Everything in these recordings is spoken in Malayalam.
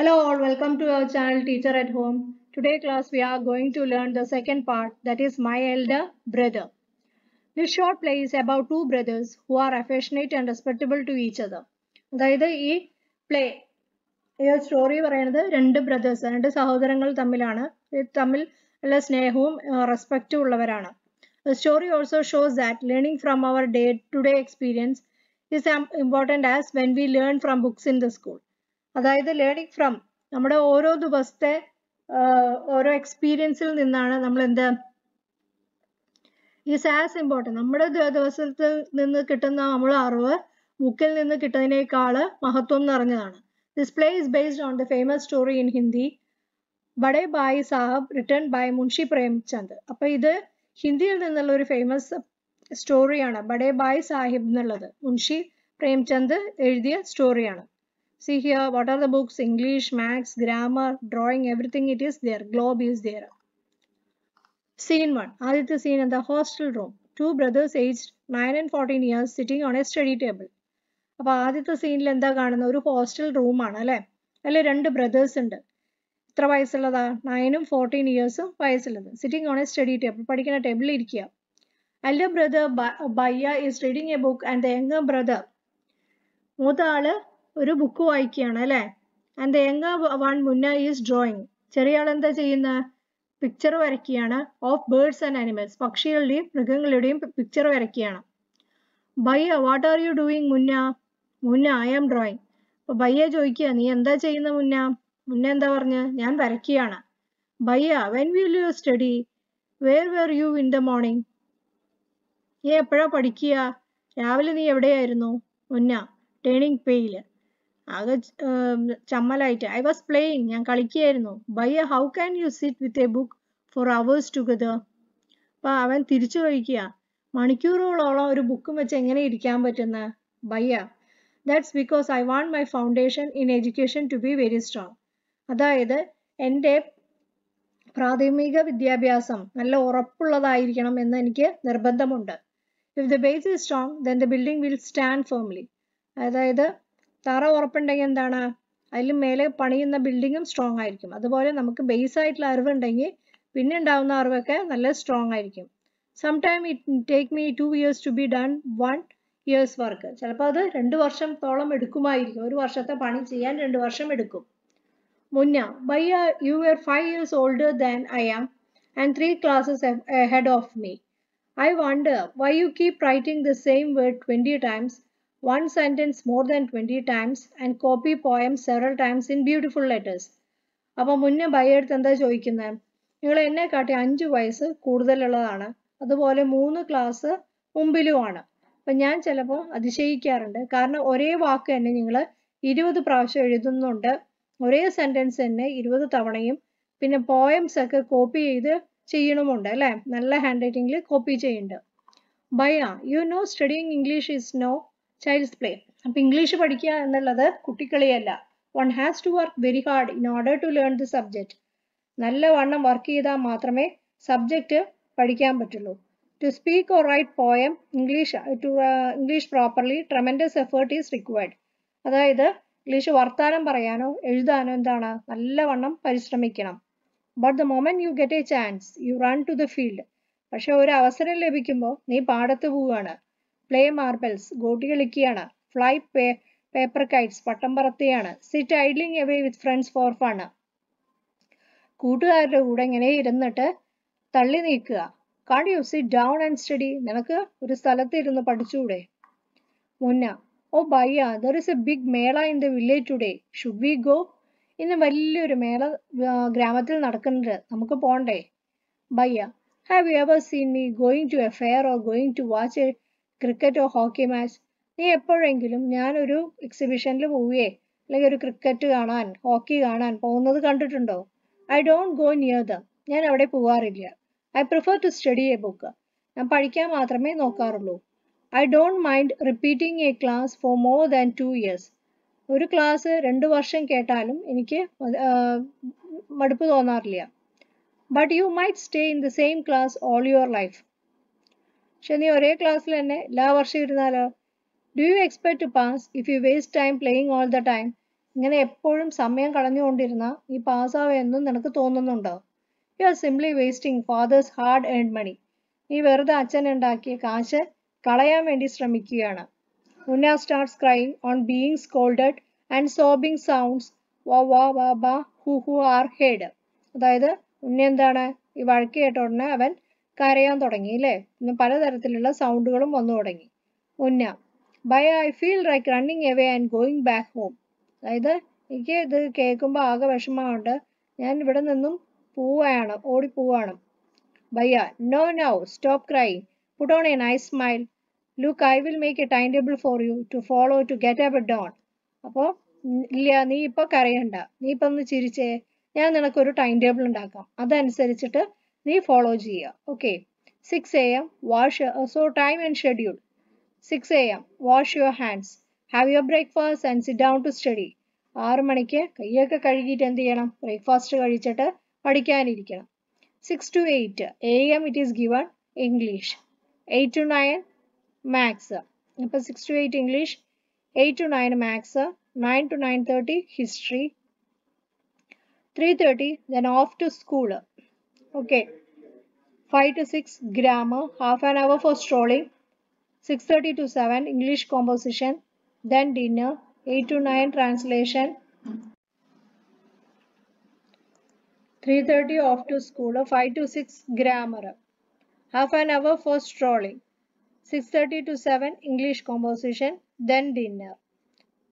Hello all, welcome to our channel Teacher at Home. Today class we are going to learn the second part that is my elder brother. This short play is about two brothers who are affectionate and respectable to each other. അതായത് ഈ പ്ലേ ഈ സ്റ്റോറി പറയുന്നത് രണ്ട് ബ്രദേഴ്സ് രണ്ട് സഹോദരങ്ങൾ തമ്മിലാണ് തമ്മിൽ നല്ല സ്നേഹവും റെസ്പെക്റ്റും ഉള്ളവരാണ് The story also shows that learning from our day-to-day experience is as important as when we learn from books in the school. അതായത് ലേണിംഗ് ഫ്രം നമ്മുടെ ഓരോ ദിവസത്തെ ഓരോ എക്സ്പീരിയൻസിൽ നിന്നാണ് നമ്മൾ എന്ത് ഈസ് ആസ് ഇമ്പോർട്ടന്റ് നമ്മുടെ ദിവസത്തിൽ നിന്ന് കിട്ടുന്ന നമ്മൾ അറിവ് ബുക്കിൽ നിന്ന് കിട്ടുന്നതിനേക്കാൾ മഹത്വം നിറഞ്ഞതാണ് this play is based on the famous story in Hindi Bade Bhai Sahab written by Munshi Premchand അപ്പൊ ഇത് ഹിന്ദിയിൽ നിന്നുള്ള ഒരു ഫേമസ് സ്റ്റോറിയാണ് ബഡേ ബായ് സാഹിബ് എന്നുള്ളത്. മുൻഷി പ്രേംചന്ദ് എഴുതിയ സ്റ്റോറിയാണ് See here, what are the books? English, Maths, Grammar, Drawing, everything it is there. Globe is there. Scene 1. ആദ്യത്തെ scene in the hostel room. Two brothers aged 9 and 14 years sitting on a study table. അപ്പോൾ ആദ്യത്തെ സീനിൽ എന്താ കാണുന്നത് ഒരു ഹോസ്റ്റൽ റൂമാണ് അല്ലേ അല്ലെ രണ്ട് ബ്രദേഴ്സ് ഉണ്ട് എത്ര വയസ്സുള്ളതാ നയനും ഫോർട്ടീൻ ഇയേഴ്സും വയസ്സുള്ളത് sitting on a study table പഠിക്കുന്ന ടേബിളിൽ ഇരിക്കുക അല്ല brother bhaiya is reading a book and the younger brother മൂത്ത ആൾ ഒരു ബുക്ക് വായിക്കുകയാണ് അല്ലേ? And the one Munna is drawing ചെറിയ ആൾ എന്താ ചെയ്യുന്ന? പിക്ചർ വരയ്ക്കുകയാണ്. ഓഫ് ബേർഡ്സ് ആൻഡ് ആനിമൽസ് പക്ഷികളുടെയും മൃഗങ്ങളുടെയും പിക്ചർ വരയ്ക്കുകയാണ്. Bhaiya what are you doing Munna Munna I am drawing അപ്പോൾ ബയ്യ ചോദിക്കുക നീ എന്താ ചെയ്യുന്ന മുന്ന മുന്ന എന്താ പറഞ്ഞ്? ഞാൻ വരയ്ക്കുകയാണ്. Bhaiya when will you study where where you in the morning നീ എപ്പോഴാ പഠിക്കുക? രാവിലെ നീ എവിടെയായിരുന്നു? മുന്ന ടേണിംഗ് പെയിൽ ആകെ ചമ്മലായിട്ട്. ഐ വാസ് പ്ലേയിങ് ഞാൻ കളിക്കുകയായിരുന്നു. Bhaiya how can you sit with a book for hours together അപ്പോൾ അവൻ തിരിച്ചു കഴിക്കുക മണിക്കൂറുകളോളം ഒരു ബുക്കും വെച്ച് എങ്ങനെ ഇരിക്കാൻ പറ്റുന്ന bhaiya that's because I want my foundation in education to be very strong അതായത് എന്റെ പ്രാഥമിക വിദ്യാഭ്യാസം നല്ല ഉറപ്പുള്ളതായിരിക്കണം എന്ന് എനിക്ക് നിർബന്ധമുണ്ട്. If the base is strong then the building will stand firmly അതായത് തറ ഉറപ്പുണ്ടെങ്കിൽ എന്താണ്? അതിൽ മേലെ പണിയുന്ന ബിൽഡിങ്ങും സ്ട്രോങ് ആയിരിക്കും. അതുപോലെ നമുക്ക് ബേസ് ആയിട്ടുള്ള അറിവുണ്ടെങ്കിൽ പിന്നെ ഉണ്ടാവുന്ന അറിവൊക്കെ നല്ല സ്ട്രോങ് ആയിരിക്കും. Some time it take me two years to be done one years work ചിലപ്പോൾ അത് രണ്ട് വർഷത്തോളം എടുക്കുമായിരിക്കും. ഒരു വർഷത്തെ പണി ചെയ്യാൻ രണ്ട് വർഷം എടുക്കും. Munna bhaiya you are five years older than I am and three classes head of me I wonder why you keep writing the same word twenty times one sentence more than 20 times and copy poem several times in beautiful letters. അപ്പോൾ മുന്നേ ബൈ എടുത്ത് എന്താ ചോദിക്കുന്നത് നിങ്ങൾ എന്നെ കാട്ടി അഞ്ച് വയസ്സ് കൂടുതലുള്ളതാണ്. അതുപോലെ മൂന്ന് ക്ലാസ് മുമ്പിലുമാണ്. അപ്പം ഞാൻ ചിലപ്പോൾ അതിശയിക്കാറുണ്ട്. കാരണം ഒരേ വാക്ക് തന്നെ നിങ്ങൾ ഇരുപത് പ്രാവശ്യം എഴുതുന്നുണ്ട്. ഒരേ സെന്റൻസ് തന്നെ ഇരുപത് തവണയും പിന്നെ പോയംസ് ഒക്കെ കോപ്പി ചെയ്ത് ചെയ്യണമുണ്ട് അല്ലേ? നല്ല ഹാൻഡ് റൈറ്റിംഗിൽ കോപ്പി ചെയ്യുന്നുണ്ട് by ah you know studying English is no child's play അപ്പൊ ഇംഗ്ലീഷ് പഠിക്കുക എന്നുള്ളത് കുട്ടിക്കളിയല്ല. One has to work very hard in order to learn the subject നല്ല വണ്ണം വർക്ക് ചെയ്താൽ മാത്രമേ സബ്ജക്റ്റ് പഠിക്കാൻ പറ്റുള്ളൂ. To speak or write poem English to English properly tremendous effort is required അതായത് ഇംഗ്ലീഷ് വർത്താനം പറയാനോ എഴുതാനോ എന്താണ്? നല്ലവണ്ണം പരിശ്രമിക്കണം. But the moment you get a chance you run to the field പക്ഷെ ഒരു അവസരം ലഭിക്കുമ്പോൾ നീ പാടത്ത് പോവുകയാണ്. പ്ലേ മാർബിൾസ് ഗോട്ടി കളിക്കുകയാണ്. ഫ്ലൈ പേ പേപ്പർ കൈറ്റ്സ് പട്ടം പറത്തുകയാണ് sit idling away with friends for fun കൂട്ടുകാരുടെ കൂടെ ഇങ്ങനെ ഇരുന്നിട്ട് തള്ളി നീക്കുക. Can you sit down and study നിനക്ക് ഒരു സ്ഥലത്ത് ഇരുന്ന് പഠിച്ചുകൂടെ? Munna oh bhaiya there is a big mela in the village today should we go ഇന്ന് വലിയൊരു മേള ഗ്രാമത്തിൽ നടക്കുന്നുണ്ട്. നമുക്ക് പോണ്ടേ? Bhaiya have you ever seen me going to a fair or going to watch a ക്രിക്കറ്റോ hockey match നീ എപ്പോഴെങ്കിലും ഞാനൊരു എക്സിബിഷനിൽ പോവുകയെ അല്ലെങ്കിൽ ഒരു ക്രിക്കറ്റ് കാണാൻ ഹോക്കി കാണാൻ പോകുന്നത് കണ്ടിട്ടുണ്ടോ? I don't go near the ഞാൻ അവിടെ പോവാറില്ല. I prefer to study a book ഞാൻ പഠിക്കാൻ മാത്രമേ നോക്കാറുള്ളൂ. I don't mind repeating a class for more than two years ഒരു ക്ലാസ് രണ്ട് വർഷം കേട്ടാലും എനിക്ക് മടുപ്പ് തോന്നാറില്ല. But you might stay in the same class all your life പക്ഷെ നീ ഒരേ ക്ലാസ്സിൽ തന്നെ എല്ലാ വർഷവും ഇരുന്നാലോ? Do you expect to pass if you waste time playing all the time ഇങ്ങനെ എപ്പോഴും സമയം കളഞ്ഞുകൊണ്ടിരുന്ന നീ പാസ്സാവുമെന്നും നിനക്ക് തോന്നുന്നുണ്ടോ? You are simply wasting father's hard earn money നീ വെറുതെ അച്ഛൻ ഉണ്ടാക്കിയ കാശ് കളയാൻ വേണ്ടി ശ്രമിക്കുകയാണ്. Munna starts crying on being scolded and sobbing sounds hoo hoo are heard അതായത് ഉന്ന എന്താണ്? ഈ വഴക്ക് കേട്ട ഉടനെ അവൻ കരയാൻ തുടങ്ങി അല്ലേ പലതരത്തിലുള്ള സൗണ്ടുകളും വന്നു തുടങ്ങി. ഉന്ന bhai I feel like running away and going back home അതായത് എനിക്ക് ഇത് കേൾക്കുമ്പോൾ ആകെ വിഷമമുണ്ട്. ഞാൻ ഇവിടെ നിന്നും പോവുകയാണ് ഓടിപ്പോവാണ്. Bhaiya no no stop cry put on a nice smile look I will make a time table for you to follow to get up dawn അപ്പോൾ ഇല്ല നീ ഇപ്പോൾ കരയണ്ട. നീ ഇപ്പം ഒന്ന് ചിരിച്ചേ. ഞാൻ നിനക്കൊരു ടൈം ടേബിൾ ഉണ്ടാക്കാം. അതനുസരിച്ചിട്ട് നീ ഫോളോ ചെയ്യുക. Okay six A M wash so time and schedule six A M wash your hands have your breakfast and sit down to study ആറ് മണിക്ക് കൈയൊക്കെ കഴുകിയിട്ട് എന്ത് ചെയ്യണം? ബ്രേക്ക്ഫാസ്റ്റ് കഴിച്ചിട്ട് പഠിക്കാനിരിക്കണം. Six to eight A M it is given English eight to nine maths അപ്പോൾ six to eight English eight to nine maths nine to nine thirty history three thirty then off to school okay. 5 to 6 grammar half an hour for strolling 6.30 to 7 english composition then dinner 8 to 9 translation. 3.30 off to school 5 to 6 grammar. Half an hour for strolling 6.30 to 7 english composition then dinner.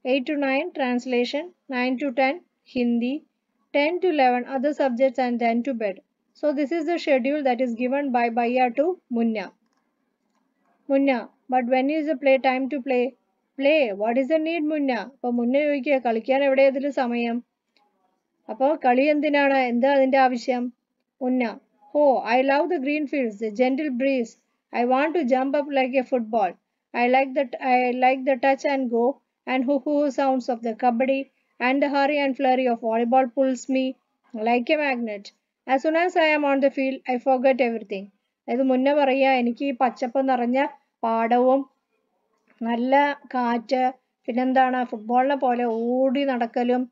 8 to 9 translation 9 to 10 hindi 10 to 11 other subjects and then to bed. So this is the schedule that is given by Baya to Munna. Munna, but when is the play time to play? Play, what is the need Munna? അപ്പോൾ മുന്ന ചോദിക്കുക കളിക്കാൻ എവിടെ ഇതിൽ സമയം അപ്പോൾ കളി എന്തിനാണ് എന്താ അതിന്റെ ആവശ്യം Munna oh I love the green fields the gentle breeze I want to jump up like a football I like the I like the touch and go and hoo hoo sounds of the kabaddi and the hurry and flurry of volleyball pulls me like a magnet as soon as I am on the field I forget everything അതായത് മുന്നേ പറയുക എനിക്ക് ഈ പച്ചപ്പ് നിറഞ്ഞ പാടവും നല്ല കാറ്റ് പിന്നെന്താണ് ഫുട്ബോളിനെ പോലെ ഓടി നടക്കലും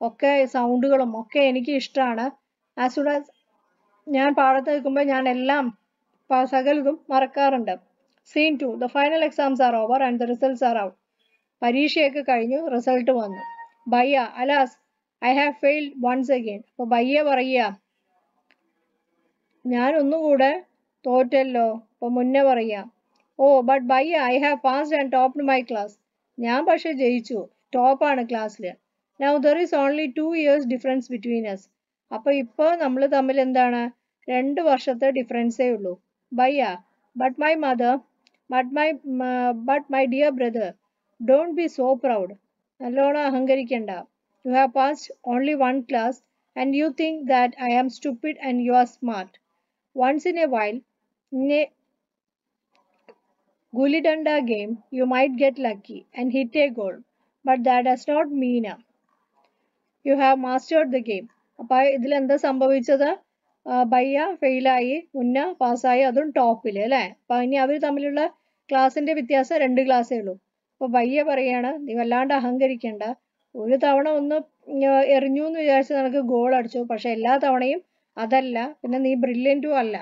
ഒക്കെ സൗണ്ടുകളും ഒക്കെ എനിക്ക് ഇഷ്ടമാണ് ആസ് സൂൺ ആസ് ഞാൻ പാടത്ത് നിൽക്കുമ്പോൾ ഞാൻ എല്ലാം സകലതും മറക്കാറുണ്ട്. Scene two the final exams are over and the results are out പരീക്ഷയൊക്കെ കഴിഞ്ഞു റിസൾട്ട് വന്നു. Bhaiya alas I have failed once again അപ്പോൾ ബയ്യ പറയുക ഞാൻ ഒന്നുകൂടെ തോറ്റല്ലോ. അപ്പോൾ മുന്നേ പറയാം. ഓ but by I have passed and topped my class ഞാൻ പക്ഷെ ജയിച്ചു. ടോപ്പാണ് ക്ലാസ്സിൽ now there is only two years difference between us അപ്പോൾ ഇപ്പോൾ നമ്മൾ തമ്മിൽ എന്താണ്? രണ്ട് വർഷത്തെ ഡിഫറൻസേ ഉള്ളൂ Bhaiya but my mother but my but my dear brother don't be so proud നല്ലോണം അഹങ്കരിക്കണ്ട. You have passed only one class and you think that I am stupid and you are smart once in a while in a gully danda game you might get lucky and hit a goal but that does not mean you have mastered the game. അപ്പോൾ ഇതിൽ എന്താ സംഭവിച്ചത്? ബയ്യ ഫെയിലായി മുന്ന പാസ്സായി അതും ടോപ്പിൽ അല്ലേ? അപ്പോൾ ഇനി അവർ തമ്മിലുള്ള ക്ലാസ്സിന്റെ വ്യത്യാസം രണ്ട് ക്ലാസ്സേ ഉള്ളൂ. അപ്പോൾ ബയ്യ പറയാണ് നീ വല്ലാണ്ട് അഹങ്കരിക്കേണ്ട. ഒരു തവണ ഒന്ന് എറിഞ്ഞു എന്ന് വിചാരിച്ച് നിനക്ക് ഗോൾ അടിച്ചു. പക്ഷെ എല്ലാ തവണയും അതല്ല പിന്നെ നീ ബ്രില്യന്റും അല്ല.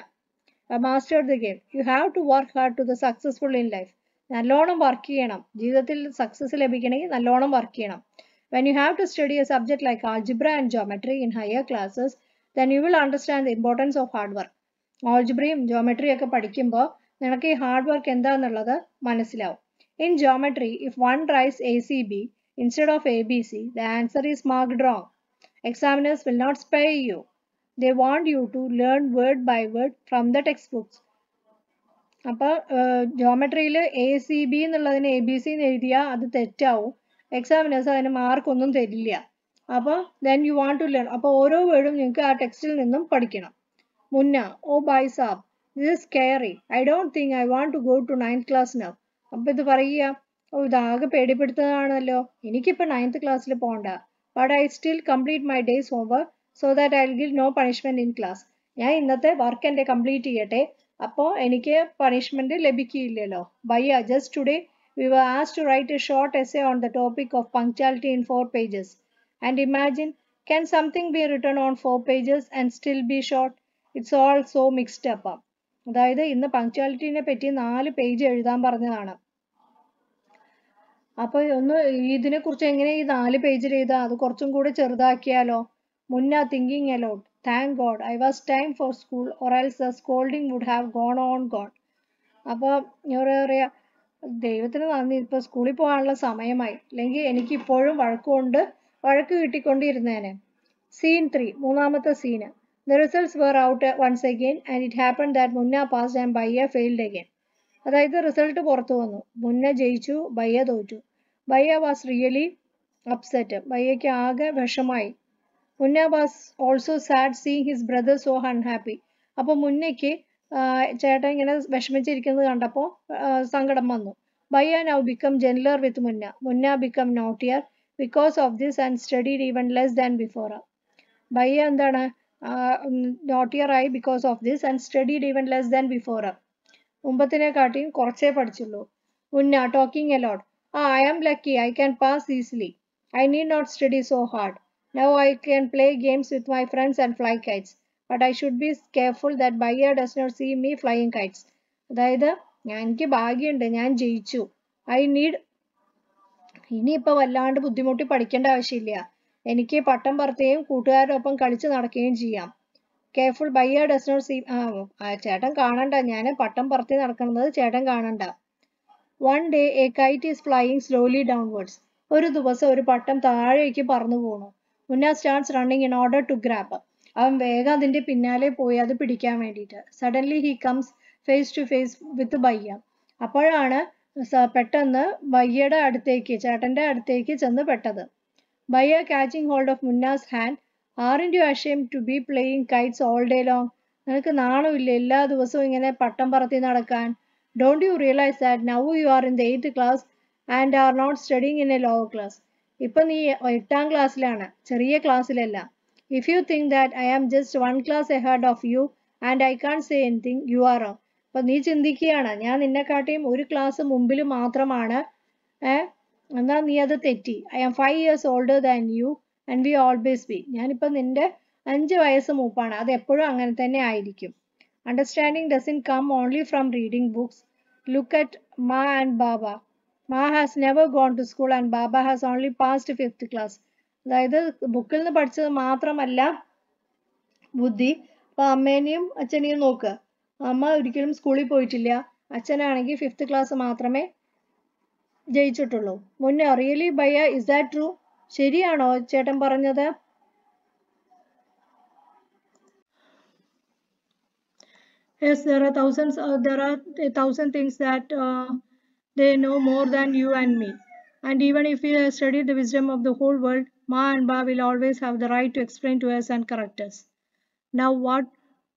Master the game you have to work hard to the successful in life നല്ലോണം വർക്ക് ചെയ്യണം. ജീവിതത്തിൽ സക്സസ് ലഭിക്കണമെങ്കിൽ നല്ലോണം വർക്ക് ചെയ്യണം. When you have to study a subject like algebra and geometry in higher classes then you will understand the importance of hard work ആൾജിബ്രയും ജോമെട്രിയും ഒക്കെ പഠിക്കുമ്പോൾ നിനക്ക് ഈ ഹാർഡ് വർക്ക് എന്താണെന്നുള്ളത് മനസ്സിലാവും. In geometry if one writes A C B instead of A B C the answer is marked wrong examiners will not spare you they want you to learn word by word from the textbooks. അപ്പോൾ ജോമെട്രിയിൽ എ സി ബി എന്നുള്ളതിന് എ ബി സി എന്ന് എഴുതിയാൽ അത് തെറ്റാവും. എക്സാമിനേഴ്സ് അതിന് മാർക്കൊന്നും തരില്ല. അപ്പോൾ then you want to learn അപ്പോൾ ഓരോ വേർഡും നിങ്ങൾക്ക് ആ ടെക്സ്റ്റിൽ നിന്നും പഠിക്കണം. Munna oh bhai saab. This is scary I don't think I want to go to ninth class now അപ്പോൾ ഇത് പറയുക ഓ ഇതാകെ പേടിപ്പെടുത്തതാണല്ലോ എനിക്കിപ്പോൾ നയൻത് ക്ലാസ്സിൽ പോകണ്ട but I still complete my day's homework so that I get no punishment in class ഞാൻ ഇന്നത്തെ വർക്ക് എന്റെ കംപ്ലീറ്റ് ചെയ്യട്ടെ? അപ്പോൾ എനിക്ക് punishment ലഭിക്കില്ലല്ലോ bhai just today we were as to write a short essay on the topic of punctuality in four pages and imagine can something be written on four pages and still be short it's all so mixed up. അതായത് ഇന്ന് പങ്ക്ച്വാലിറ്റിനെ പറ്റി നാല് പേജ് എഴുതാൻ പറഞ്ഞതാണ്. അപ്പൊ ഒന്ന് ഇതിനെ കുറിച്ച് എങ്ങനെ ഈ നാല് പേജിൽ എഴുതാം? അത് കുറച്ചും കൂടെ ചെറുതാക്കിയാലോ? മുന്ന thinking aloud, thank God, I was time for school or else the scolding would have gone on gone. അപ്പോൾ എന്താ പറയുക ദൈവത്തിന് നന്ദി. ഇപ്പോൾ സ്കൂളിൽ പോകാനുള്ള സമയമായി. അല്ലെങ്കിൽ എനിക്കിപ്പോഴും വഴക്കുകൊണ്ട് വഴക്ക് കിട്ടിക്കൊണ്ടിരുന്നേനെ. സീൻ ത്രീ മൂന്നാമത്തെ scene the results were out once again and it happen that Munna pass and Bhaiya failed again അതായത് റിസൾട്ട് പുറത്തു വന്നു. മുന്ന ജയിച്ചു ബയ്യ തോറ്റു. ബയ്യ വാസ് റിയലി അപ്സെറ്റ് ബയ്യയ്ക്ക് ആകെ വിഷമായി. Munna was also sad seeing his brother so unhappy അപ്പോൾ മുന്നയ്ക്ക് ചേട്ടൻ ഇങ്ങനെ വിഷമിച്ചിരിക്കുന്നത് കണ്ടപ്പോൾ സങ്കടം വന്നു. Bhaiya now become gentler with Munna Munna become naughtier because of this and studied even less than before Bhaiya എന്താണ്? നോട്ടിയർ ആയി because of this and studied even less than before മുമ്പത്തിനെക്കാട്ടിയും കുറച്ചേ പഠിച്ചുള്ളൂ. Munna talking a lot ah I am lucky I can pass easily I need not study so hard now I can play games with my friends and fly kites. But I should be careful that buyer does not see me flying kites. അതായത് എനിക്ക് ഭാഗ്യമുണ്ട് ഞാൻ ജയിച്ചു. ഐ നീഡ് ഇനിയിപ്പോൾ വല്ലാണ്ട് ബുദ്ധിമുട്ടി പഠിക്കേണ്ട ആവശ്യമില്ല. എനിക്ക് പട്ടം പറത്തുകയും കൂട്ടുകാരുടെ ഒപ്പം കളിച്ച് നടക്കുകയും ചെയ്യാം. Careful Bhaiya does not see ചേട്ടൻ കാണണ്ട. ഞാൻ പട്ടം പറത്തി നടക്കുന്നത് ചേട്ടൻ കാണണ്ട. One day a kite is flying slowly downwards ഒരു ദിവസം ഒരു പട്ടം താഴേക്ക് പറന്നു പോണു. Munna starts running in order to grab അവൻ വേഗം അതിന്റെ പിന്നാലെ പോയി അത് പിടിക്കാൻ വേണ്ടിയിട്ട്. Suddenly he comes face to face with Bhaiya. അപ്പോഴാണ് പെട്ടെന്ന് ബയ്യയുടെ അടുത്തേക്ക് ചേട്ടന്റെ അടുത്തേക്ക് ചെന്ന് പെട്ടത്. Bhaiya catching hold of Munna's hand aren't you ആശയം to be playing kites all day long നിനക്ക് നാണമില്ല എല്ലാ ദിവസവും ഇങ്ങനെ പട്ടം പറത്തി നടക്കാൻ. Don't you realise that now you are in the eighth class and are not studying in a lower class ഇപ്പൊ നീ എട്ടാം ക്ലാസ്സിലാണ് ചെറിയ ക്ലാസ്സിലല്ല. If you think that I am just one class ahead of you and I can't say anything you are wrong അപ്പൊ നീ ചിന്തിക്കുകയാണ് ഞാൻ നിന്നെക്കാട്ടിയും ഒരു ക്ലാസ് മുമ്പിൽ മാത്രമാണ് എന്നാൽ നീ അത് തെറ്റി. I am five years older than you and we always be ഞാനിപ്പോൾ നിന്റെ അഞ്ച് വയസ്സ് മൂപ്പാണ് അത് എപ്പോഴും അങ്ങനെ തന്നെ ആയിരിക്കും. Understanding doesn't come only from reading books look at Ma and Baba Ma has never gone to school and Baba has only passed fifth class അതായത് ബുക്കിൽ നിന്ന് പഠിച്ചത് മാത്രമല്ല ബുദ്ധി. അപ്പൊ അമ്മേനെയും അച്ഛനെയും നോക്കുക അമ്മ ഒരിക്കലും സ്കൂളിൽ പോയിട്ടില്ല. അച്ഛനാണെങ്കിൽ ഫിഫ്ത്ത് ക്ലാസ് മാത്രമേ ജയിച്ചിട്ടുള്ളൂ. മുന്നേ really Bhaiya is that true ശരിയാണോ ചേട്ടൻ പറഞ്ഞത്? Yes, there are thousands. Uh, there are a thousand uh, they know more than you and me. And even if we have studied the wisdom of the whole world, Ma and Ba will always have the right to explain to us and correct us. Now, what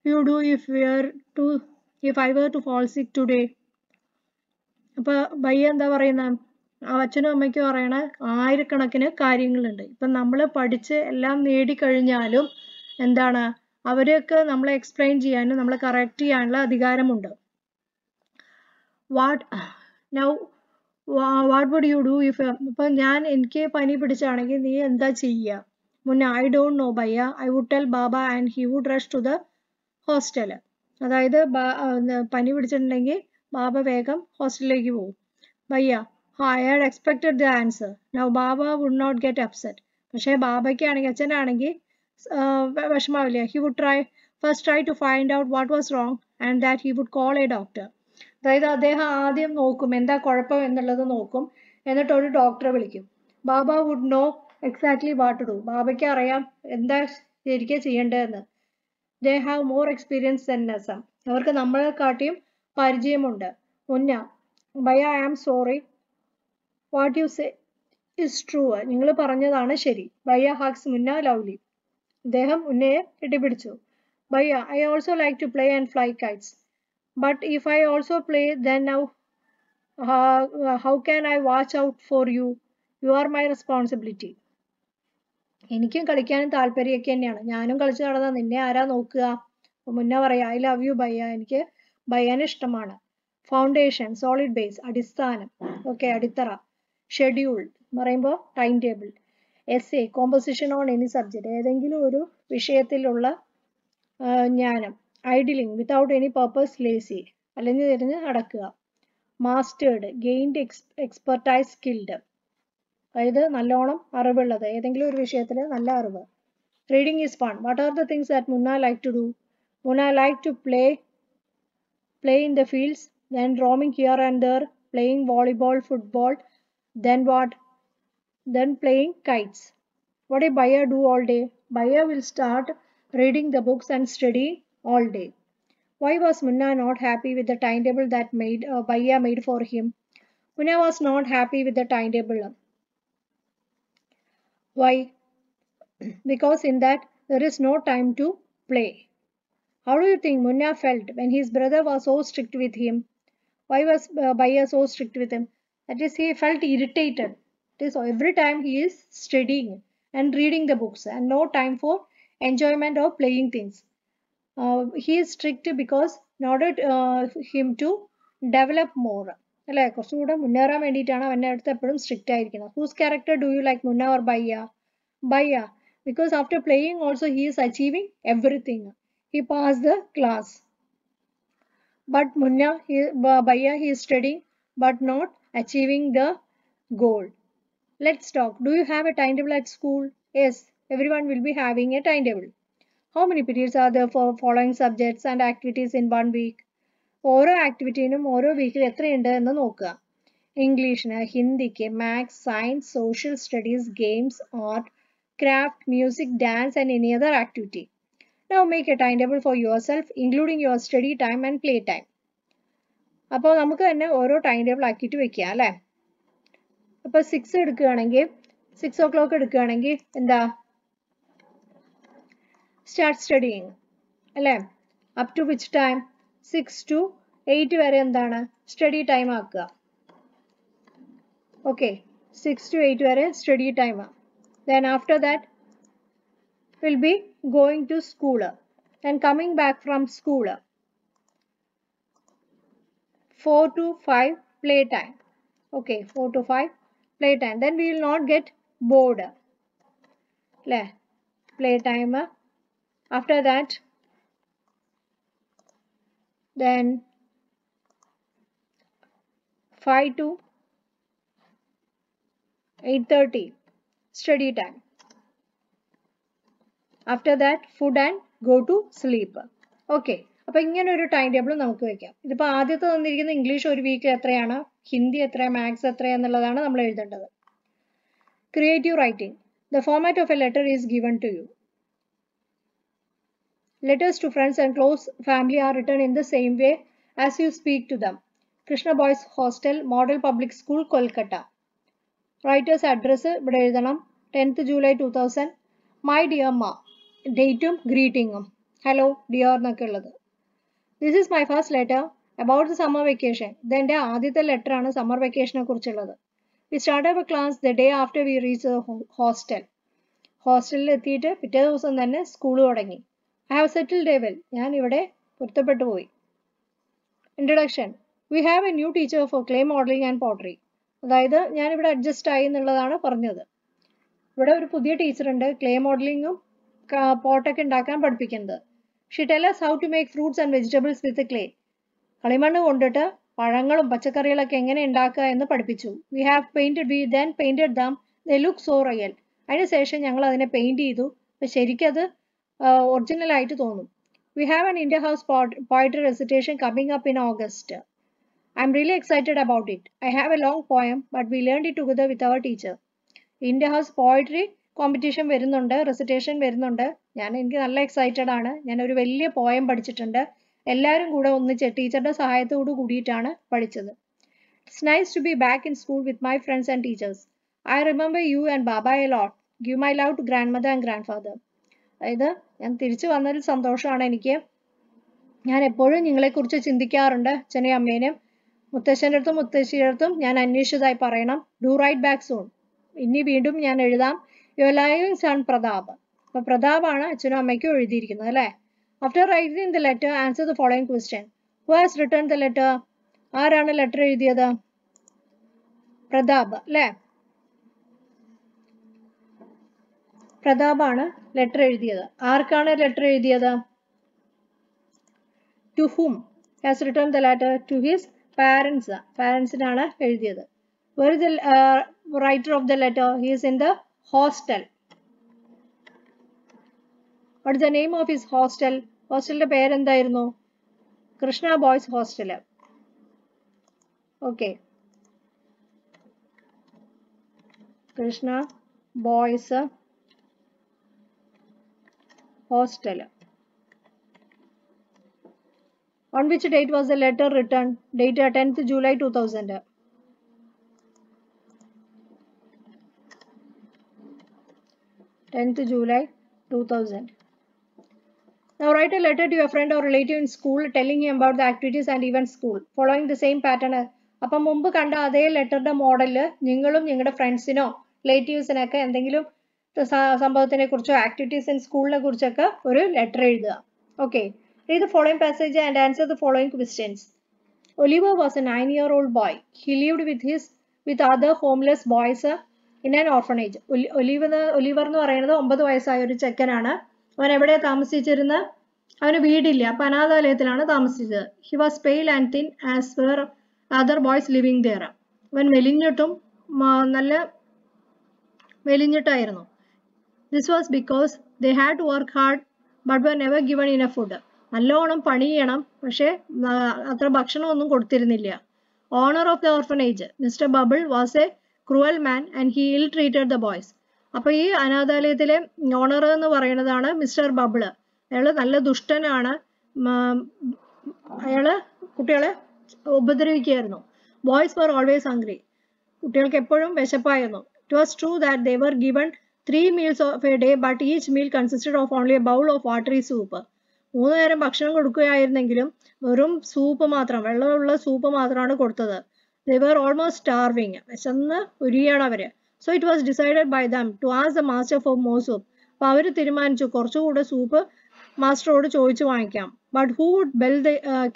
you do if we are to if I were to fall sick today? അപ്പോൾ ബയ്യ എന്താ പറയുന്ന അച്ഛനും അമ്മയ്ക്കും പറയണ ആയിരക്കണക്കിന് കാര്യങ്ങളുണ്ട് ഇപ്പം നമ്മൾ പഠിച്ച് എല്ലാം നേടിക്കഴിഞ്ഞാലും എന്താണ് അവരെയൊക്കെ നമ്മളെ എക്സ്പ്ലെയിൻ ചെയ്യാനും നമ്മളെ കറക്റ്റ് ചെയ്യാനുള്ള അധികാരമുണ്ട് what now what would you do if ഇപ്പം ഞാൻ എനിക്ക് പനി പിടിച്ചാണെങ്കിൽ നീ എന്താ ചെയ്യുക Munna I don't know Bhaiya. I would tell Baba and he would rush to the hostel അതായത് പനി പിടിച്ചിട്ടുണ്ടെങ്കിൽ ബാബ വേഗം ഹോസ്റ്റലിലേക്ക് പോകും. Bhaiya I had expected the answer now Baba would not get upset പക്ഷേ ബാബയ്ക്കാണെങ്കിൽ അച്ഛനാണെങ്കിൽ വിഷമാവില്ല. He would try first try to find out what was wrong and that he would call a doctor അതായത് അദ്ദേഹം ആദ്യം നോക്കും എന്താ കുഴപ്പം എന്നുള്ളത് നോക്കും. എന്നിട്ട് ഒരു ഡോക്ടറെ വിളിക്കും. Baba would know exactly what do ബാബയ്ക്ക് അറിയാം എന്താ ശരിക്കും ചെയ്യേണ്ടതെന്ന്. They have more experience than നസം അവർക്ക് നമ്മളെക്കാട്ടിയും പരിചയമുണ്ട്. Munna bhai I am sorry what you say is true നിങ്ങൾ പറഞ്ഞതാണ് ശരി. ബയ്യ ഹാക്സ് മുന്ന ലവ്ലി അദ്ദേഹം മുന്നയെ കെട്ടിപ്പിടിച്ചു. Bhaiya I also like to play and fly kites but i also play then now uh, how can i watch out for you? You are my responsibility എനിക്കും കളിക്കാനും താല്പര്യമൊക്കെ തന്നെയാണ്. ഞാനും കളിച്ചു നടന്ന നിന്നെ ആരാ നോക്കുക? മുന്നേ പറയാം ഐ ലവ് യു ബയ്യ. എനിക്ക് ബയ്യാൻ ഇഷ്ടമാണ്. ഫൗണ്ടേഷൻ സോളിഡ് ബേസ് അടിസ്ഥാനം. ഓക്കെ അടിത്തറ. ഷെഡ്യൂൾ എന്ന് പറയുമ്പോൾ time table essay composition on any subject ഏതെങ്കിലും ഒരു വിഷയത്തിലുള്ള ജ്ഞാനം. Idling without any purpose lazy അല്ലെങ്കിൽ തിരിഞ്ഞ് നടക്കുക mastered gained ex expertise skilled അതായത് നല്ലോണം അറിവുള്ളത് ഏതെങ്കിലും ഒരു വിഷയത്തിൽ നല്ല അറിവ് reading is fun what are the things that Munna like to do Munna like to play play in the fields, then roaming here and there, playing volleyball, football, then what? Then playing kites. What did Baya do all day? Baya will start reading the books and studying all day. Why was Munna not happy with the timetable that made uh, Baya made for him? Munna was not happy with the timetable. Why? because in that there is no time to play. How do you think Munna felt when his brother was so strict with him? Why was uh, Baya so strict with him? That is, he felt irritated. It is every time he is studying and reading the books and no time for enjoyment or playing things. Uh, he is strict because in order uh, him to develop more. അല്ലേ കുറച്ചുകൂടെ മുന്നേറാൻ വേണ്ടിയിട്ടാണ് അവന്റെ അടുത്ത് എപ്പോഴും സ്ട്രിക്റ്റ് ആയിരിക്കുന്നത് whose character do you like Munna or Bhaiya Bhaiya because after playing also he is achieving everything he passed the class. But Munna, he, Baya, he is studying but not achieving the goal. Let's talk. Do you have a timetable at school? Yes, everyone will be having a timetable. How many periods are there for following subjects and activities in one week? ഓരോ ആക്ടിവിറ്റീനും ഓരോ വീക്കിൽ എത്രയുണ്ട് എന്ന് നോക്കുക. ഇംഗ്ലീഷിന് ഹിന്ദിക്ക് maths science social studies games art craft music dance and any other activity now make a time table for yourself including your study time and play time അപ്പോൾ നമുക്ക് തന്നെ ഓരോ ടൈം ടേബിൾ ആക്കിയിട്ട് വെക്കുക അല്ലേ? അപ്പോൾ സിക്സ് എടുക്കുകയാണെങ്കിൽ സിക്സ് ഓ ക്ലോക്ക് എടുക്കുകയാണെങ്കിൽ എന്താ? സ്റ്റാർട്ട് സ്റ്റഡിങ് അല്ലേ up to which time six to eight വരെ എന്താണ് സ്റ്റഡി ടൈം ആക്കുക ഓക്കെ സിക്സ് ടു എയ്റ്റ് വരെ study time then after that will be going to school and coming back from school. 4 to 5 playtime. Okay, 4 to 5 playtime. Then we will not get bored. Play playtime. After that, then 5 to 8.30 study time. after that food and go to sleep. Okay അപ്പൊ ഇങ്ങനെ ഒരു ടൈം ടേബിൾ നമുക്ക് വെക്കാം. ഇതിപ്പോ ആദ്യത്തെ തന്നിരിക്കുന്ന ഇംഗ്ലീഷ് ഒരു വീക്കിൽ എത്രയാണ്? ഹിന്ദി എത്ര മാത്സ് എത്ര എന്നുള്ളതാണ് നമ്മൾ എഴുതേണ്ടത്. Creative writing the format of a letter is given to you letters to friends and close family are written in the same way as you speak to them Krishna boys hostel model public school Kolkata writer's address ഇവിടെ എഴുതണം. Tenth July two thousand my dear Ma ഡേറ്റും ഗ്രീറ്റിങ്ങും ഹലോ ഡിയർ എന്നൊക്കെ ഉള്ളത്. This is my first letter about the summer vacation ഇത് എന്റെ ആദ്യത്തെ ലെറ്റർ ആണ് സമ്മർ വെക്കേഷനെ കുറിച്ചുള്ളത്. We start up class the day after we reach hostel ഹോസ്റ്റലിൽ എത്തിയിട്ട് പിറ്റേ ദിവസം തന്നെ സ്കൂൾ തുടങ്ങി. I have settled well ഞാൻ ഇവിടെ പൊരുത്തപ്പെട്ടു പോയി. Introduction we have a new teacher for clay modelling and pottery അതായത് ഞാൻ ഇവിടെ അഡ്ജസ്റ്റ് ആയി എന്നുള്ളതാണ് പറഞ്ഞത്. ഇവിടെ ഒരു പുതിയ ടീച്ചർ ഉണ്ട് ക്ലേ മോഡലിങ്ങും പോട്ടൊക്കെ ഉണ്ടാക്കാൻ പഠിപ്പിക്കുന്നത്. She tells how to make fruits and vegetables with clay കളിമണ്ണ് കൊണ്ടിട്ട് പഴങ്ങളും പച്ചക്കറികളൊക്കെ എങ്ങനെ ഉണ്ടാക്കുക എന്ന് പഠിപ്പിച്ചു. We have painted we then painted them the look so real അതിനുശേഷം ഞങ്ങൾ അതിനെ പെയിന്റ് ചെയ്തു. അപ്പം ശരിക്കത് ഒറിജിനൽ ആയിട്ട് തോന്നും. We have an India house poetry recitation coming up in August I'm really excited about it I have a long poem but we learn it together with our teacher India house poetry competition വരുന്നുണ്ട് റെസിറ്റേഷൻ വരുന്നുണ്ട്. ഞാൻ എനിക്ക് നല്ല എക്സൈറ്റഡ് ആണ്. ഞാൻ ഒരു വലിയ പോയം പഠിച്ചിട്ടുണ്ട്. എല്ലാവരും കൂടെ ഒന്നിച്ച് ടീച്ചറുടെ സഹായത്തോടു കൂടിയിട്ടാണ് പഠിച്ചത്. It's nice to be back in school with my friends and teachers I remember you and Baba a lot give my love to grandmother and grandfather അതായത് ഞാൻ തിരിച്ചു വന്നതിൽ സന്തോഷമാണ് എനിക്ക്. ഞാൻ എപ്പോഴും നിങ്ങളെക്കുറിച്ച് ചിന്തിക്കാറുണ്ട്. അച്ഛനെയും അമ്മേനെയും മുത്തശ്ശന്റെ അടുത്തും മുത്തശ്ശിയുടെ അടുത്തും ഞാൻ അന്വേഷിച്ചതായി പറയണം. ഡു റൈറ്റ് ബാക്ക് സോൺ ഇനി വീണ്ടും ഞാൻ എഴുതാം. യുവർ ലൈവ് സൺ പ്രതാപ് അപ്പൊ പ്രതാപാണ് അച്ഛനും അമ്മയ്ക്കും എഴുതിയിരിക്കുന്നത് അല്ലേ? After writing the letter answer the following question who has written the letter ആരാണ് ലെറ്റർ എഴുതിയത്? പ്രതാപ് അല്ലേ? പ്രതാപാണ് ലെറ്റർ എഴുതിയത്. ആർക്കാണ് ലെറ്റർ എഴുതിയത്? To whom has written the letter to his parents പാരൻസിനാണ് എഴുതിയത്. The writer of the letter is in the hostel what the name of his hostel ഹോസ്റ്റലിന്റെ പേരെന്തായിരുന്നു? Krishna boys hostel okay Krishna boys hostel. On which date was the letter written? Date 10th July 2000. Tenth July 2000. Now write a letter to your friend or relative in school telling him about the activities and events school following the same pattern. അപ്പം മുമ്പ് കണ്ട അതേ ningalum ningada നിങ്ങളും നിങ്ങളുടെ ഫ്രണ്ട്സിനോ റിലേറ്റീവ്സിനൊക്കെ എന്തെങ്കിലും സംഭവത്തിനെ കുറിച്ചോ ആക്ടിവിറ്റീസ് ഇൻ സ്കൂളിനെ കുറിച്ചൊക്കെ ഒരു ലെറ്റർ എഴുതുക. Okay read the following passage and answer the following questions Oliver was a nine year old boy he lived with his with other homeless boys in an orphanage Oliver Oliver എന്ന് പറയുന്നത് ഒമ്പത് വയസ്സായ ഒരു ചെക്കനാണ്. അവൻ എവിടെ താമസിച്ചിരുന്ന അവന് വീടില്ല. അപ്പൊ അനാഥാലയത്തിലാണ് താമസിച്ചത്. He was pale and thin as were other boys living there അവൻ മെലിഞ്ഞിട്ടും നല്ല മെലിഞ്ഞിട്ടായിരുന്നു. This was because they had to work hard but were never given enough food നല്ലോണം പണി ചെയ്യണം പക്ഷേ അത്ര ഭക്ഷണമൊന്നും കൊടുത്തിരുന്നില്ല. Owner of the orphanage Mr Bumble was a cruel man and he ill treated the boys അപ്പൊ ഈ അനാഥാലയത്തിലെ ഓണർ എന്ന് പറയുന്നതാണ് മിസ്റ്റർ ബബിൾ അയാൾ നല്ല ദുഷ്ടനാണ്. അയാൾ കുട്ടികളെ ഉപദ്രവിക്കുകയായിരുന്നു. ബോയ്സ് വർ ഓൾവേസ് ഹംഗ്രി കുട്ടികൾക്ക് എപ്പോഴും വിശപ്പായിരുന്നു. It was true that they were given three meals of a day but each meal consisted of only a bowl of watery soup മൂന്ന് നേരം ഭക്ഷണം കൊടുക്കുകയായിരുന്നെങ്കിലും വെറും സൂപ്പ് മാത്രം വെള്ളമുള്ള സൂപ്പ് മാത്രമാണ് കൊടുത്തത്. ദേ വർ ഓൾമോസ്റ്റ് സ്റ്റാർവിങ് വിശന്ന് ഉരിയാണ് അവർ. So it was decided by them to ask the master for more soup അപ്പൊ അവർ തീരുമാനിച്ചു കുറച്ചുകൂടെ സൂപ്പ് മാസ്റ്ററോട് ചോദിച്ചു വാങ്ങിക്കാം. But who would bell the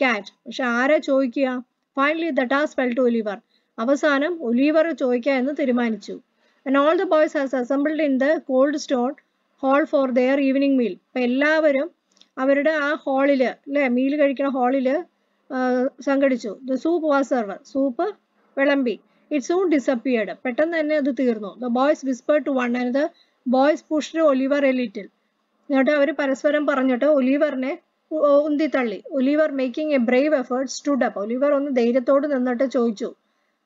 cat പക്ഷെ ആരാ ചോദിക്കുക? Finally the task fell to Oliver അവസാനം ഒലിവർ ചോദിക്കുക എന്ന് തീരുമാനിച്ചു. And all the boys has assembled in the cold stone hall for their evening meal. അപ്പം എല്ലാവരും അവരുടെ ആ ഹാളിൽ അല്ലേ മീൽ കഴിക്കുന്ന ഹാളിൽ സംഘടിച്ചു. The soup was serve soup വിളമ്പി. ഇറ്റ് സൂൺ ഡിസപ്പിയേർഡ് പെട്ടെന്ന് തന്നെ അത് തീർന്നു. The boys whispered to one and the boys pushed Oliver a little എന്നിട്ട് അവർ പരസ്പരം പറഞ്ഞിട്ട് ഒലിവറിനെ ഉന്തിത്തള്ളി. Oliver making a brave effort stood up Oliver ഒന്ന് ധൈര്യത്തോട് നിന്നിട്ട് ചോദിച്ചു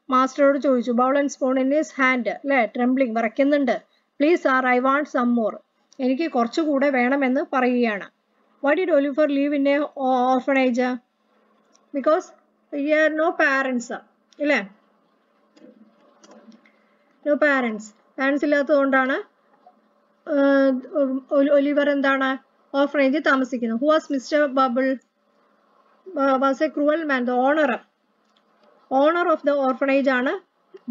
മാസ്റ്ററോട് ചോദിച്ചു bowl and spoon in his hand അല്ലേ? Trembling വിറയ്ക്കുന്നുണ്ട് please sir I want some more. എനിക്ക് കുറച്ചുകൂടെ വേണമെന്ന് പറയുകയാണ്. Why did ഒലിഫർ live in a orphanage because no parents ഇല്ലേ നോ പാരൻസ്. പാരൻസ് ഇല്ലാത്തതുകൊണ്ടാണ് ഒലിവർ എന്താണ് ഓർഫണേജിൽ താമസിക്കുന്നത്. Who was Mr Bumble? Was a cruel man the owner owner of the orphanage ആണ്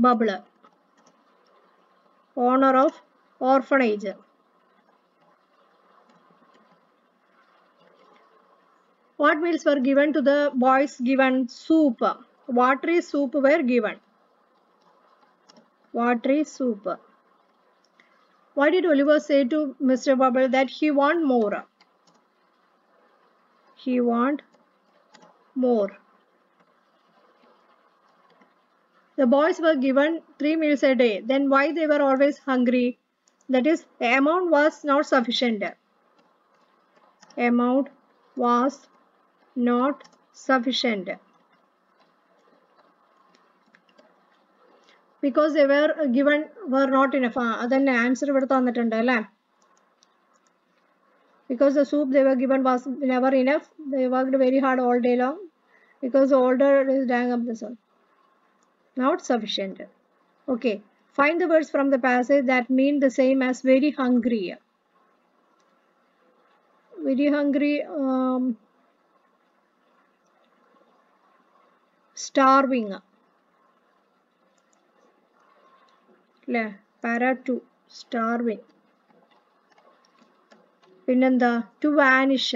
Bumble owner of orphanage what meals were given to the boys given soup watery soup were given watery soup why did oliver say to mr bubble that he want more he want more The boys were given three meals a day then why they were always hungry that is the amount was not sufficient amount was not sufficient because they were given were not enough അതന്നെ ആൻസർ ഇവിടെ തന്നിട്ടുണ്ട് അല്ലേ because the soup they were given was never enough they worked very hard all day long because the older is dying up the soul not sufficient okay find the words from the passage that mean the same as very hungry very hungry um, starving അല്ലേ പാര ടു സ്റ്റാർവിങ് പിന്നെന്താ to വാനിഷ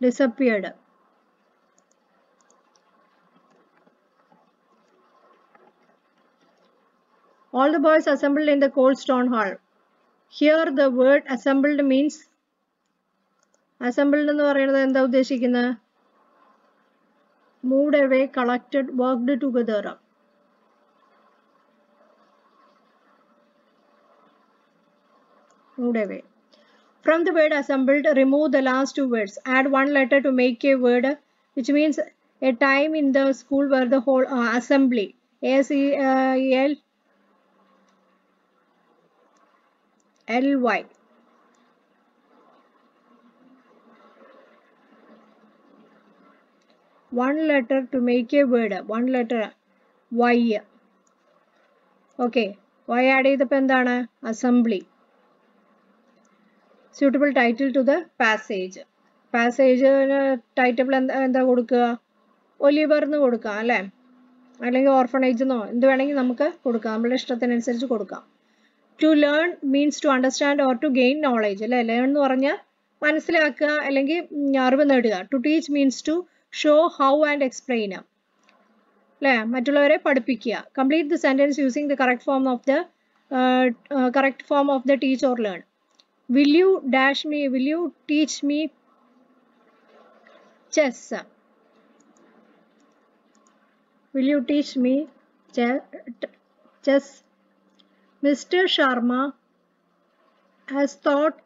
disappeared. All the boys assembled in the cold stone hall. Here the word assembled means assembled എന്ന് the എന്താ ഉദ്ദേശിക്കുന്നത് moved away collected worked together From the word assembled, remove the last two words. Add one letter to make a word, which means a time in the school where the whole uh, assembly. S E uh, L L Y. One letter to make a word. One letter Y. Okay. Y add ചെയ്തപ്പോൾ എന്താണ് assembly Suitable title to the passage. പാസേജിന് ടൈറ്റിൽ എന്താ എന്താ കൊടുക്കുക? ഒലിവർ എന്ന് കൊടുക്കാം അല്ലേ? അല്ലെങ്കിൽ ഓർഫണേജ് എന്നോ എന്ത് വേണമെങ്കിൽ നമുക്ക് കൊടുക്കാം. നമ്മുടെ ഇഷ്ടത്തിനനുസരിച്ച് കൊടുക്കാം. To learn means to understand or to gain knowledge അല്ലേ? ലേൺ എന്ന് പറഞ്ഞാൽ മനസ്സിലാക്കുക അല്ലെങ്കിൽ അറിവ് നേടുക. To teach means to show how and explain അല്ലേ? മറ്റുള്ളവരെ പഠിപ്പിക്കുക. Complete the sentence using the correct form of the correct form of the teach or learn will you dash me will you teach me chess will you teach me chess mr sharma has taught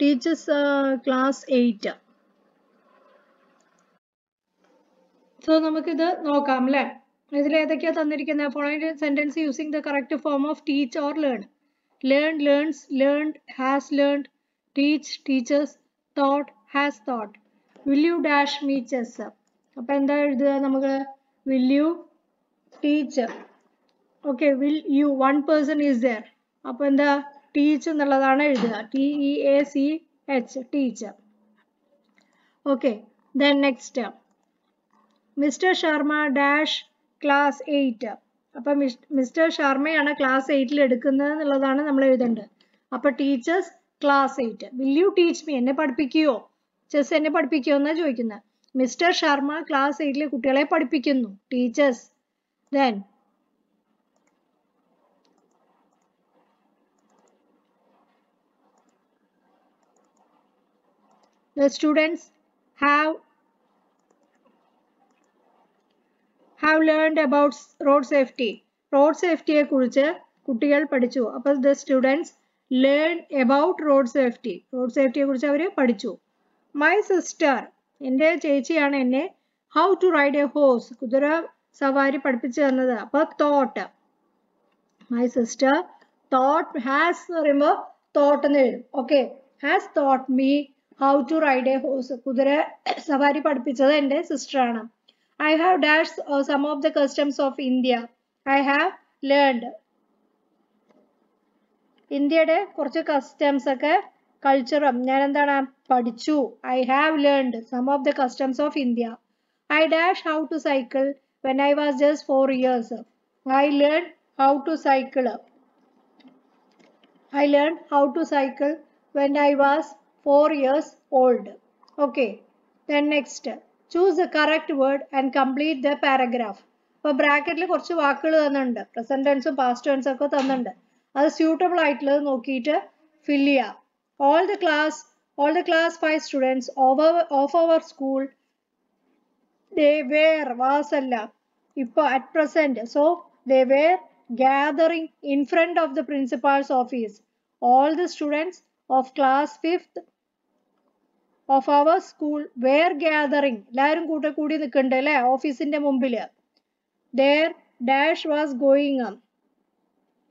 teaches uh, class 8 so നമുക്കിത് നോക്കാം അല്ലേ ഇതിൽ ഏതൊക്കെയാ തന്നിരിക്കുന്നത് following sentence using the correct form of teach or learn learn learns learned has learned teach teaches taught has taught will you dash me chess അപ്പം എന്താ എഴുതുക നമുക്ക് will you teach okay will you one person is there അപ്പോൾ എന്താ? ടീച്ച് എന്നുള്ളതാണ് എഴുതുക. T E A C H teacher okay then next Mr Sharma dash class eight അപ്പം മിസ്റ്റർ ശർമ്മയാണ് ക്ലാസ് എയ്റ്റിൽ എടുക്കുന്നത് എന്നുള്ളതാണ് നമ്മൾ എഴുതേണ്ടത്. അപ്പോൾ teaches class eight will you teach me എന്നെ പഠിപ്പിക്കുകയോ ചെസ് എന്നെ പഠിപ്പിക്കുകയോ എന്നാണ് ചോദിക്കുന്നത് മിസ്റ്റർ ശർമ്മ ക്ലാസ് എയ്റ്റിലെ കുട്ടികളെ പഠിപ്പിക്കുന്നു. Teaches then the students have have learned about road safety road സേഫ്റ്റിയെ കുറിച്ച് കുട്ടികൾ പഠിച്ചു. അപ്പോൾ the students learn about road safety road സേഫ്റ്റിയെ കുറിച്ച് അവർ പഠിച്ചു. മൈ സിസ്റ്റർ എന്റെ ചേച്ചിയാണ് എന്നെ how to ride a horse കുതിര സവാരി പഠിപ്പിച്ചു തന്നത്. അപ്പോൾ taught my sister taught has എന്ന് പറയുമ്പോൾ തോട്ട് എന്ന് എഴുതും. Okay has taught me how to ride a horse കുതിര സവാരി പഠിപ്പിച്ചത് എന്റെ സിസ്റ്ററാണ് I have dash some of the customs of India. I have learned. ഇന്ത്യയുടെ കുറച്ച് കസ്റ്റംസ് ഒക്കെ കൾച്ചറും ഞാൻ എന്താണ് പഠിച്ചു? I have learned some of the customs of India I dash how to cycle when I was just four years I learn how to cycle I learn how to cycle when I was four years old okay then next choose the correct word and complete the paragraph ഇപ്പോൾ ബ്രാക്കറ്റിൽ കുറച്ച് വാക്കുകൾ തന്നിട്ടുണ്ട്. പ്രസന്റ് ടെൻസും പാസ്റ്റ് ടെൻസും ഒക്കെ തന്നിട്ടുണ്ട്. അത് സ്യൂട്ടബിൾ ആയിട്ടുള്ളത് നോക്കിയിട്ട് ഫിൽ ചെയ്യുക all the class all the class five students our, of our school they were was അല്ല. ഇപ്പോൾ at present so they were gathering in front of the principal's office. All the students of class 5th of our school were gathering. എല്ലാവരും കൂടെ കൂടി നിൽക്കുന്നുണ്ട് അല്ലേ ഓഫീസിന്റെ മുമ്പിൽ their dash was going on.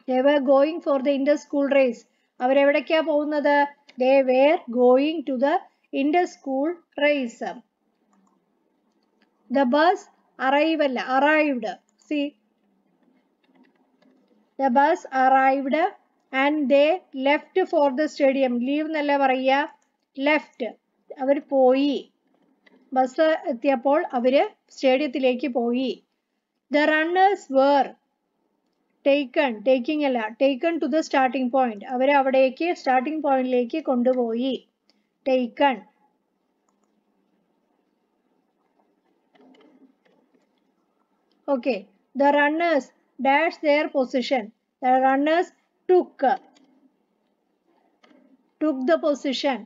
They were going for the inter-school race. അവരെവിടേക്കാ പോകുന്നത് they were going to the inter-school race. The bus arrived അല്ല arrived. See, the bus arrived and they left for the stadium. Leave എന്നല്ല പറയുക left. അവർ പോയി. ബസ് എത്തിയപ്പോൾ അവർ സ്റ്റേഡിയത്തിലേക്ക് പോയി. The runners were taken taking അല്ല taken to the starting point അവരെ അവിടേക്ക് സ്റ്റാർട്ടിംഗ് പോയിന്റിലേക്ക് കൊണ്ടുപോയി. Taken okay the runners dash their position the runners took took the position.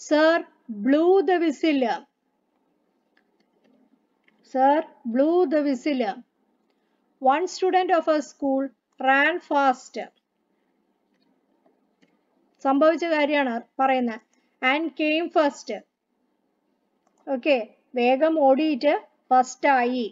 Sir blew the whistle. Sir blew the whistle. One student of a school ran fast. സംഭവിച്ച കാര്യമാണ് പറയുന്നത് ആൻഡ് കെയിം ഫസ്റ്റ് ഓക്കെ വേഗം ഓടിയിട്ട് ഫസ്റ്റ് ആയി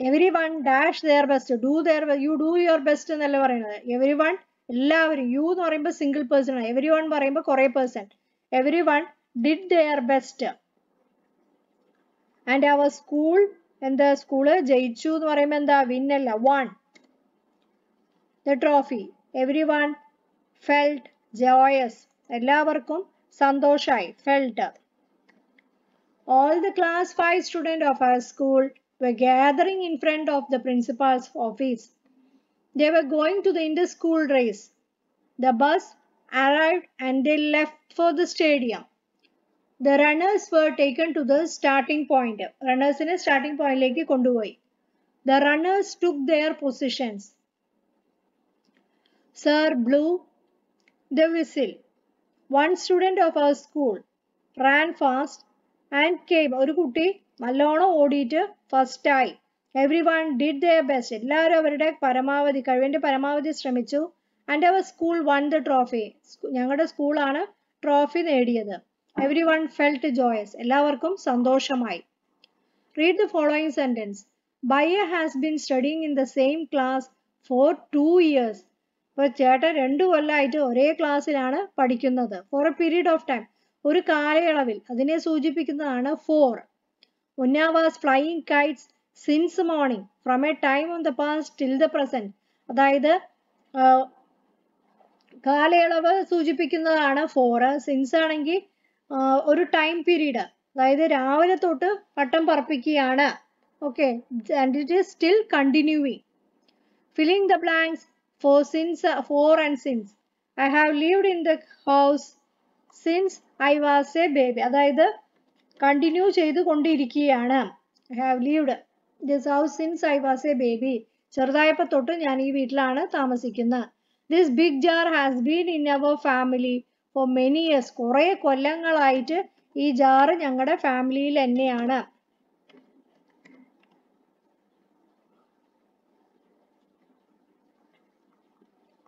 everyone dash their best do their you do your best എന്നല്ല പറയുന്നത്. എവരി വൺ എല്ലാവരും യു എന്ന് പറയുമ്പോൾ സിംഗിൾ പേഴ്സൺ ആണ്. എവരി വൺ പറയുമ്പോൾ കുറേ person everyone did their best and our school എന്താ സ്കൂൾ ജയിച്ചു എന്ന് പറയുമ്പോൾ എന്താ? വിൻ അല്ല won the trophy everyone felt joyous എല്ലാവർക്കും സന്തോഷായി felt all the class 5 students of our school were gathering in front of the principal's office. They were going to the inter-school race. The bus arrived and they left for the stadium. The runners were taken to the starting point. Runners in a starting point like konduvoyi. The runners took their positions. Sir blew the whistle. One student of our school ran fast and came ഒരു കുട്ടി നല്ലോണം ഓടിയിട്ട് ഫസ്റ്റായി every one did the best എല്ലാവരും അവരുടെ പരമാവധി കഴിവിന്റെ പരമാവധി ശ്രമിച്ചു. And our school won the trophy ഞങ്ങളുടെ സ്കൂളാണ് ട്രോഫി നേടിയത്. എവ്രി വൺ ഫെൽറ്റ് ജോയസ് എല്ലാവർക്കും സന്തോഷമായി. Read the following sentence bhaiya has been studying in the same class for two years ഇപ്പോൾ ചേട്ടൻ രണ്ടു കൊല്ലമായിട്ട് ഒരേ ക്ലാസ്സിലാണ് പഠിക്കുന്നത്. For a period of time ഒരു കാലയളവിൽ. അതിനെ സൂചിപ്പിക്കുന്നതാണ് for was flying kites since morning from a time on the past till the present അതായത് കാലയളവ് സൂചിപ്പിക്കുന്നതാണ് ഫോർ സിൻസ് ആണെങ്കിൽ ഒരു ടൈം പീരീഡ് അതായത് രാവിലെ തൊട്ട് പട്ടം പറപ്പിക്കുകയാണ്. Okay and it is still continuing filling the blanks for since for and since I have lived in the house since I was a baby അതായത് കണ്ടിന്യൂ ചെയ്ത് കൊണ്ടിരിക്കുകയാണ് have lived this house since I was a baby ചെറുതായപ്പോൾ തൊട്ട് ഞാൻ ഈ വീട്ടിലാണ് താമസിക്കുന്നത്. This big jar has been in our family for many years കുറേ കൊല്ലങ്ങളായിട്ട് ഈ ജാറ് ഞങ്ങളുടെ ഫാമിലിയിൽ തന്നെയാണ്.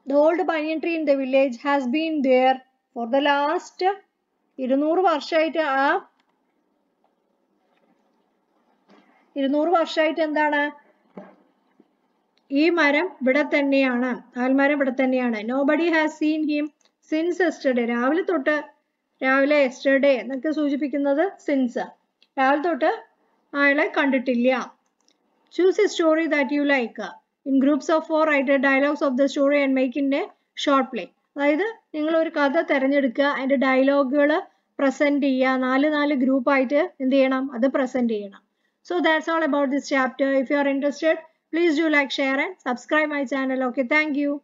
The old banyan tree in the village has been there for the last ഇരുന്നൂറ് വർഷമായിട്ട് ആ ഇരുന്നൂറ് വർഷമായിട്ട് എന്താണ്? ഈ മരം ഇവിടെ തന്നെയാണ്. ആൽമരം ഇവിടെ തന്നെയാണ്. Nobody has seen him since yesterday രാവിലെ തൊട്ട് രാവിലെ എസ്റ്റർഡേ എന്നൊക്കെ സൂചിപ്പിക്കുന്നത് സിൻസ് രാവിലെ തൊട്ട് അയാളെ കണ്ടിട്ടില്ല. Choose a story that you like in groups of four write dialogues of the story and make in a short play അതായത് നിങ്ങൾ ഒരു കഥ തിരഞ്ഞെടുക്കുക അതിന്റെ ഡയലോഗുകൾ പ്രസന്റ് ചെയ്യുക. നാല് നാല് ഗ്രൂപ്പായിട്ട് എന്ത് ചെയ്യണം? അത് പ്രസന്റ് ചെയ്യണം. So that's all about this chapter. If you are interested, please do like, share and subscribe my channel. Okay, thank you.